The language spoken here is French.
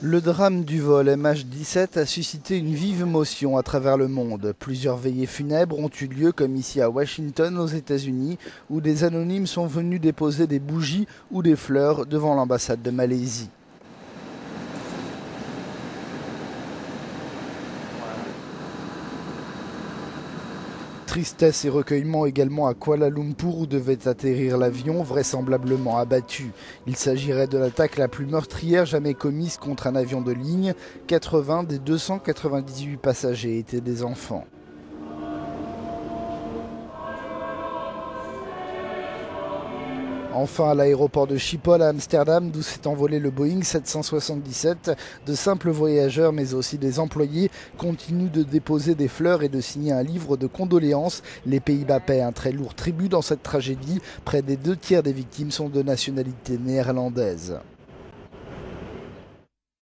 Le drame du vol MH17 a suscité une vive émotion à travers le monde. Plusieurs veillées funèbres ont eu lieu comme ici à Washington aux États-Unis où des anonymes sont venus déposer des bougies ou des fleurs devant l'ambassade de Malaisie. Tristesse et recueillement également à Kuala Lumpur où devait atterrir l'avion, vraisemblablement abattu. Il s'agirait de l'attaque la plus meurtrière jamais commise contre un avion de ligne. 80 des 298 passagers étaient des enfants. Enfin, à l'aéroport de Schiphol à Amsterdam, d'où s'est envolé le Boeing 777, de simples voyageurs mais aussi des employés continuent de déposer des fleurs et de signer un livre de condoléances. Les Pays-Bas paient un très lourd tribut dans cette tragédie. Près des deux tiers des victimes sont de nationalité néerlandaise.